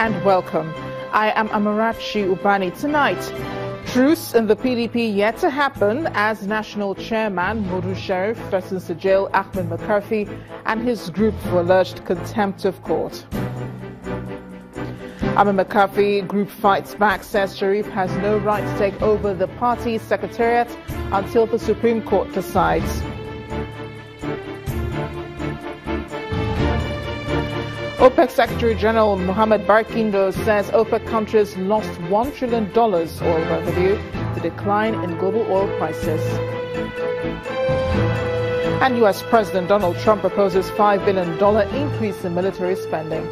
And welcome. I am Amarachi Ubani. Tonight, truce in the PDP yet to happen as National Chairman Modu Sharif threatens to jail Ahmed Makarfi and his group for alleged contempt of court. Ahmed Makarfi group fights back, says Sharif has no right to take over the party's secretariat until the Supreme Court decides. OPEC Secretary General Mohammed Barkindo says OPEC countries lost $1 trillion oil revenue to decline in global oil prices. And U.S. President Donald Trump proposes $5 billion increase in military spending.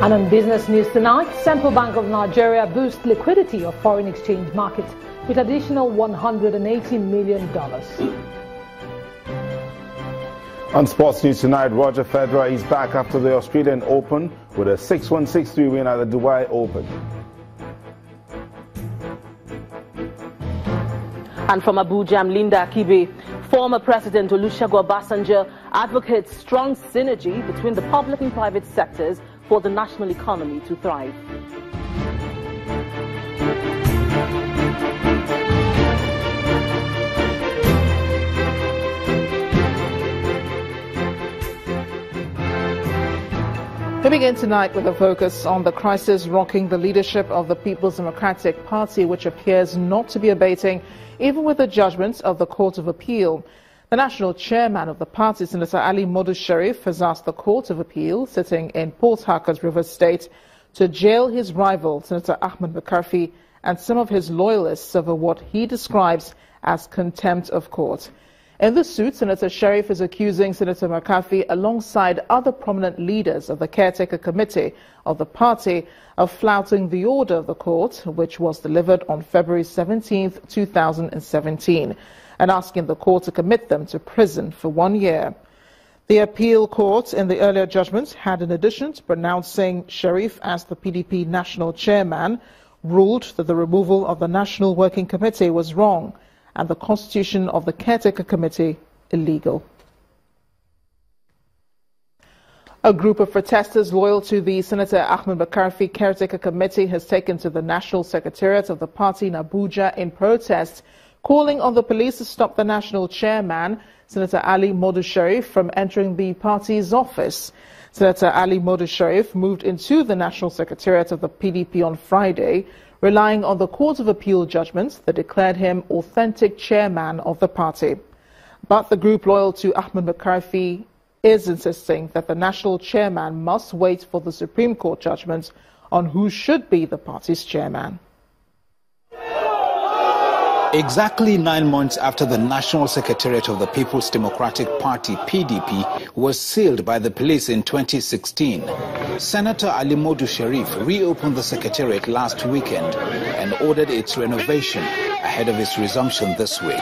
And on business news tonight, Central Bank of Nigeria boosts liquidity of foreign exchange markets with additional $180 million. On sports news tonight, Roger Federer is back after the Australian Open with a 6-1, 6-3 win at the Dubai Open. And from Abuja, I'm Linda Akhigbe. Former President Olusegun Obasanjo advocates strong synergy between the public and private sectors for the national economy to thrive. We begin tonight with a focus on the crisis rocking the leadership of the People's Democratic Party, which appears not to be abating, even with the judgments of the Court of Appeal. The national chairman of the party, Senator Ali Modu Sharif, has asked the Court of Appeal, sitting in Port Harcourt, River State, to jail his rival, Senator Ahmed Makarfi, and some of his loyalists over what he describes as contempt of court. In the suit, Senator Sharif is accusing Senator Makarfi, alongside other prominent leaders of the caretaker committee of the party, of flouting the order of the court, which was delivered on February 17, 2017, and asking the court to commit them to prison for one year. The appeal court in the earlier judgment had, in addition to pronouncing Sharif as the PDP national chairman, ruled that the removal of the National Working Committee was wrong and the constitution of the caretaker committee illegal. A group of protesters loyal to the Senator Ahmed Makarfi caretaker committee has taken to the National Secretariat of the party in Abuja in protest, calling on the police to stop the national chairman, Senator Ali Modu Sharif, from entering the party's office. Senator Ali Modu Sharif moved into the National Secretariat of the PDP on Friday, relying on the Court of Appeal judgments that declared him authentic chairman of the party. But the group loyal to Ahmed Makarfi is insisting that the national chairman must wait for the Supreme Court judgment on who should be the party's chairman. Exactly nine months after the National Secretariat of the People's Democratic Party, PDP, was sealed by the police in 2016, Senator Ali Modu Sharif reopened the Secretariat last weekend and ordered its renovation ahead of its resumption this week.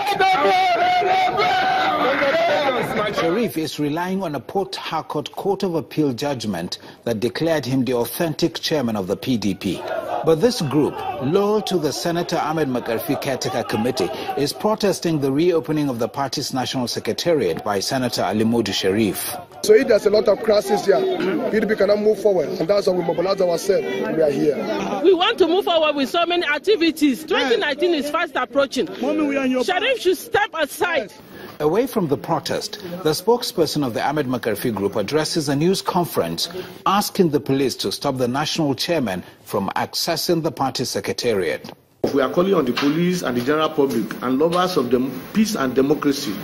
Sharif is relying on a Port Harcourt Court of Appeal judgment that declared him the authentic chairman of the PDP. But this group, loyal to the Senator Ahmed Makarfi Caretaker Committee, is protesting the reopening of the party's national secretariat by Senator Ali Modu Sharif. So if there's a lot of crisis here, PDP cannot move forward, and that's why we mobilize ourselves. We are here. We want to move forward with so many activities. 2019 is fast approaching. Sharif should step aside. Away from the protest, the spokesperson of the Ahmed Makarfi Group addresses a news conference asking the police to stop the national chairman from accessing the party secretariat. We are calling on the police and the general public and lovers of the peace and democracy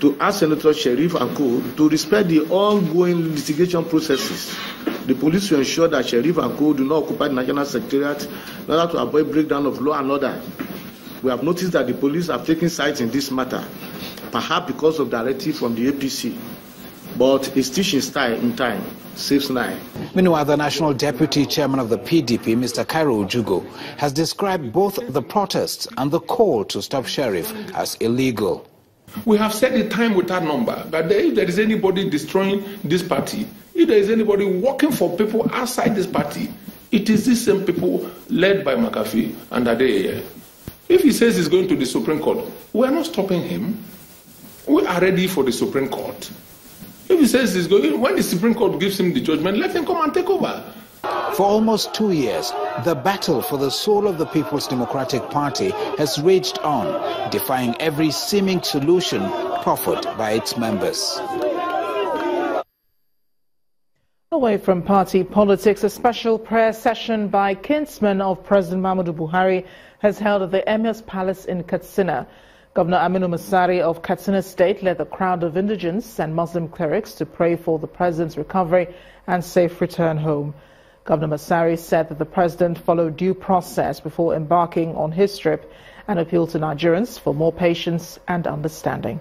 to ask Senator Sharif and co to respect the ongoing litigation processes. The police will ensure that Sharif and co do not occupy the national secretariat in order to avoid breakdown of law and order. We have noticed that the police have taken sides in this matter perhaps because of directive from the APC. But it's teaching style in time, saves nine. Meanwhile, the National Deputy Chairman of the PDP, Mr. Cairo Ojougboh, has described both the protests and the call to stop Sharif as illegal. We have set the time with that number, but if there is anybody destroying this party, if there is anybody working for people outside this party, it is these same people led by Makarfi and Adeyeye. If he says he's going to the Supreme Court, we are not stopping him. We are ready for the Supreme Court. If he says he's going, when the Supreme Court gives him the judgment, let him come and take over. For almost two years, the battle for the soul of the People's Democratic Party has raged on, defying every seeming solution proffered by its members. Away from party politics, a special prayer session by kinsmen of President Muhammadu Buhari has held at the Emir's Palace in Katsina. Governor Aminu Masari of Katsina State led the crowd of indigents and Muslim clerics to pray for the president's recovery and safe return home. Governor Masari said that the president followed due process before embarking on his trip and appealed to Nigerians for more patience and understanding.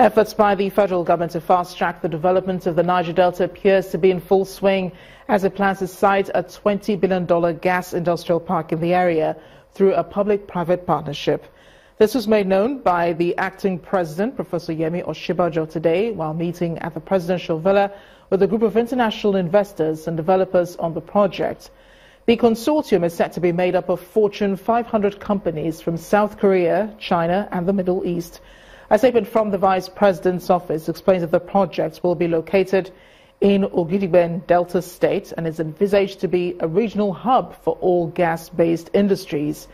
Efforts by the federal government to fast-track the development of the Niger Delta appears to be in full swing as it plans to site a $20 billion gas industrial park in the area through a public-private partnership. This was made known by the acting president, Professor Yemi Osinbajo, today while meeting at the presidential villa with a group of international investors and developers on the project. The consortium is set to be made up of Fortune 500 companies from South Korea, China, and the Middle East. A statement from the Vice President's office explains that the project will be located in Ogidigben Delta State and is envisaged to be a regional hub for all gas-based industries.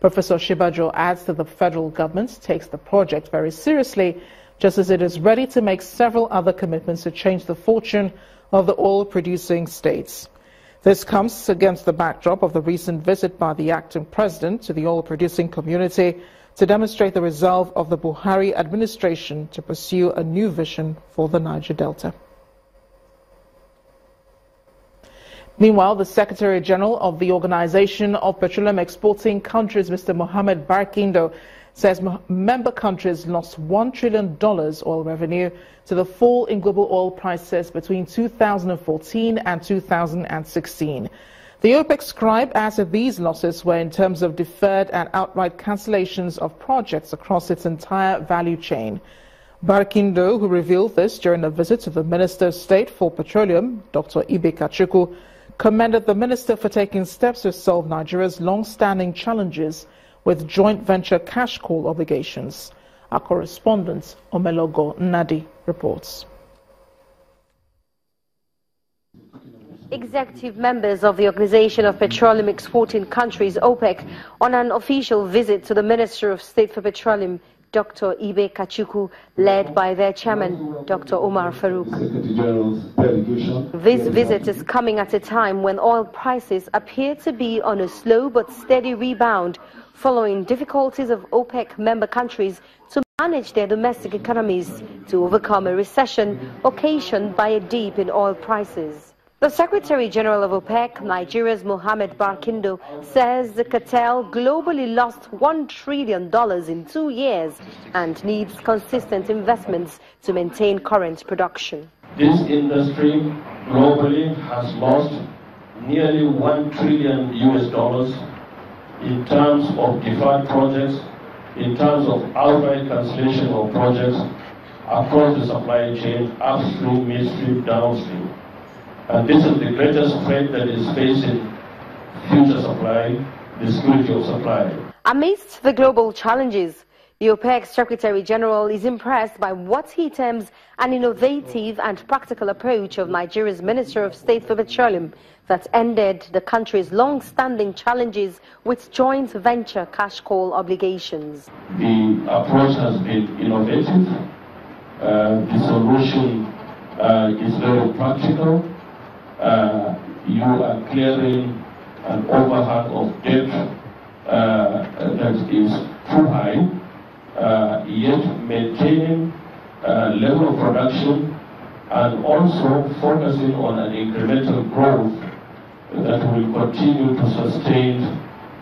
Professor Osinbajo adds that the federal government takes the project very seriously, just as it is ready to make several other commitments to change the fortune of the oil-producing states. This comes against the backdrop of the recent visit by the acting president to the oil-producing community to demonstrate the resolve of the Buhari administration to pursue a new vision for the Niger Delta. Meanwhile, the Secretary General of the Organization of Petroleum Exporting Countries, Mr. Mohamed Barkindo, says member countries lost $1 trillion oil revenue to the fall in global oil prices between 2014 and 2016. The OPEC scribe adds that these losses were in terms of deferred and outright cancellations of projects across its entire value chain. Barkindo, who revealed this during a visit to the Minister of State for Petroleum, Dr. Ibe Kachikwu, commended the minister for taking steps to solve Nigeria's long-standing challenges with joint venture cash call obligations. Our correspondent, Omelogor Nnadi, reports. Executive members of the Organization of Petroleum Exporting Countries, OPEC, on an official visit to the Minister of State for Petroleum, Dr. Ibe Kachikwu, led by their chairman, Dr. Omar Farouk. This visit is coming at a time when oil prices appear to be on a slow but steady rebound following difficulties of OPEC member countries to manage their domestic economies to overcome a recession occasioned by a dip in oil prices. The Secretary General of OPEC, Nigeria's Mohamed Barkindo, says the cartel globally lost $1 trillion in two years and needs consistent investments to maintain current production. This industry globally has lost nearly 1 trillion US dollars in terms of deferred projects, in terms of outright cancellation of projects across the supply chain, upstream, midstream, downstream. And this is the greatest threat that is facing future supply, the security of supply. Amidst the global challenges, the OPEC Secretary General is impressed by what he terms an innovative and practical approach of Nigeria's Minister of State for Petroleum that ended the country's long-standing challenges with joint venture cash call obligations. The approach has been innovative. Uh, the solution uh, is very practical uh, you are clearing an overhang of debt uh, that is too high, uh, yet maintaining a level of production and also focusing on an incremental growth that will continue to sustain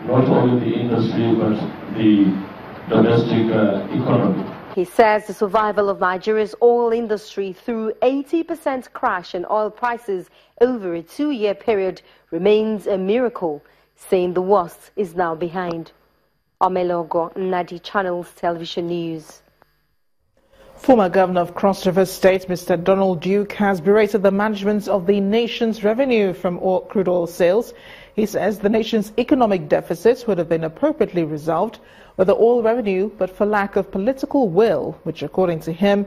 not only the industry but the domestic economy. He says the survival of Nigeria's oil industry through 80% crash in oil prices over a two-year period remains a miracle, saying the worst is now behind. Omelogor Nnadi Channels Television News. Former Governor of Cross River State, Mr. Donald Duke, has berated the management of the nation's revenue from crude oil sales. He says the nation's economic deficits would have been appropriately resolved with the oil revenue, but for lack of political will, which according to him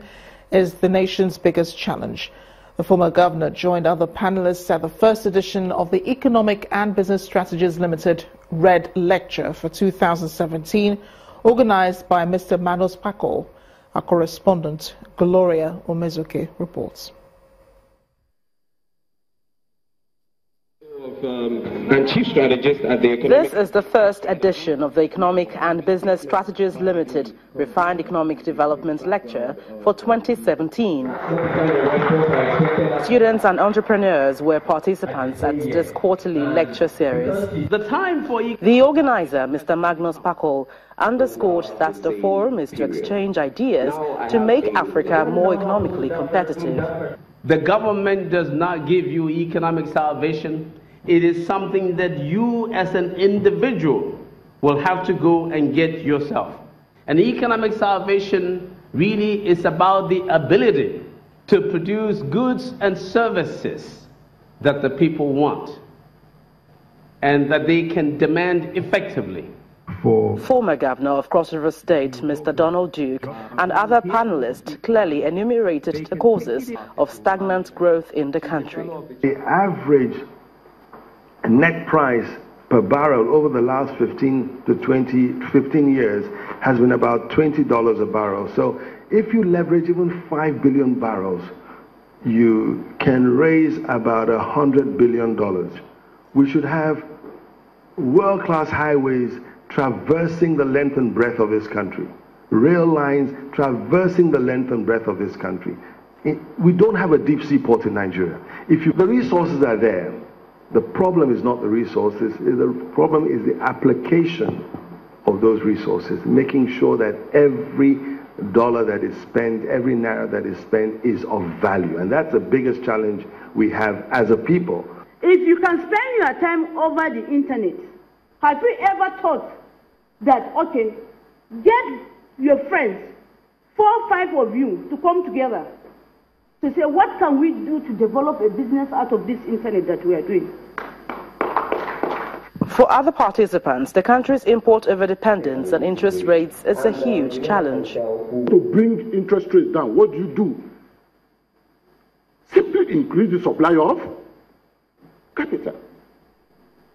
is the nation's biggest challenge. The former governor joined other panelists at the first edition of the Economic and Business Strategies Limited Red Lecture for 2017, organized by Mr. Manos Pakol. Our correspondent, Gloria Umezuke, reports. Um, and chief strategist at the Economic... This is the first edition of the Economic and Business Strategies Limited Refined Economic Development Lecture for 2017. Students and entrepreneurs were participants at this quarterly lecture series. The time for the organizer, Mr. Magnus Pakol, underscored that the forum is to exchange ideas to make Africa more economically competitive. The government does not give you economic salvation it is something that you as an individual will have to go and get yourself. And economic salvation really is about the ability to produce goods and services that the people want and that they can demand effectively. For Former Governor of Cross River State, Mr. Donald Duke, and other panelists clearly enumerated the causes of stagnant growth in the country. The average net price per barrel over the last 15 to 20, 15 years has been about $20 a barrel. So if you leverage even 5 billion barrels, you can raise about $100 billion. We should have world-class highways traversing the length and breadth of this country. Rail lines traversing the length and breadth of this country. We don't have a deep sea port in Nigeria. If you, the resources are there, the problem is not the resources, the problem is the application of those resources, making sure that every dollar that is spent, every naira that is spent is of value. And that's the biggest challenge we have as a people. If you can spend your time over the internet, have you ever thought that, okay, get your friends, four or five of you, to come together to say, what can we do to develop a business out of this internet that we are doing? For other participants, the country's import over dependence and interest rates is a huge challenge. To bring interest rates down, what do you do? Simply increase the supply of capital.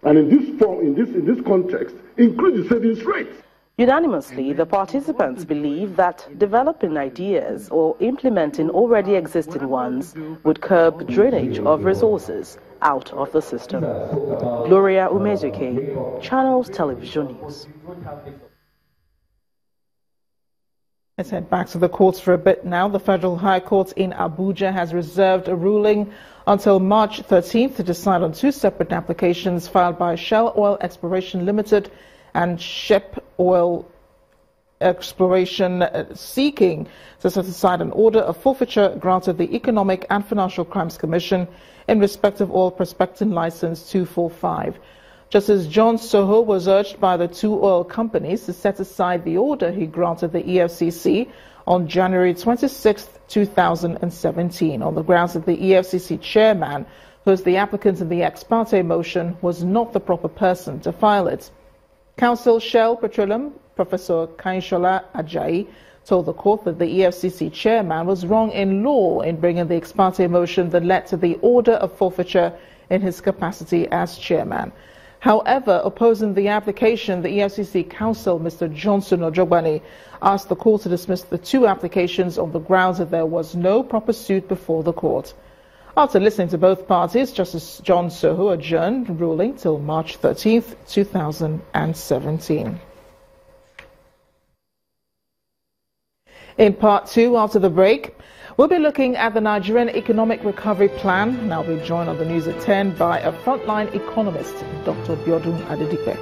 And in this form, in this, in this context, increase the savings rates. Unanimously, the participants believe that developing ideas or implementing already existing ones would curb drainage of resources out of the system. Gloria Umezuke, Channels Television News. Let's head back to the courts for a bit now. The Federal High Court in Abuja has reserved a ruling until March 13th to decide on two separate applications filed by Shell Oil Exploration Limited and Ship Oil Exploration uh, seeking to set aside an order of forfeiture granted the Economic and Financial Crimes Commission in respect of oil prospecting license 245. Justice John Tsoho was urged by the two oil companies to set aside the order he granted the EFCC on January 26, 2017, on the grounds that the EFCC chairman, who is the applicant in the ex parte motion, was not the proper person to file it. Counsel Shell Petroleum, Professor Konyinsola Ajayi, told the court that the EFCC chairman was wrong in law in bringing the ex parte motion that led to the order of forfeiture in his capacity as chairman. However, opposing the application, the EFCC counsel, Mr. Johnson Ojogbane, asked the court to dismiss the two applications on the grounds that there was no proper suit before the court. After listening to both parties, Justice John Tsoho adjourned ruling till March 13, 2017. In part two, after the break, we'll be looking at the Nigerian Economic Recovery Plan, and I'll be joined on the news at 10 by a frontline economist, Dr. Biodun Adedipe.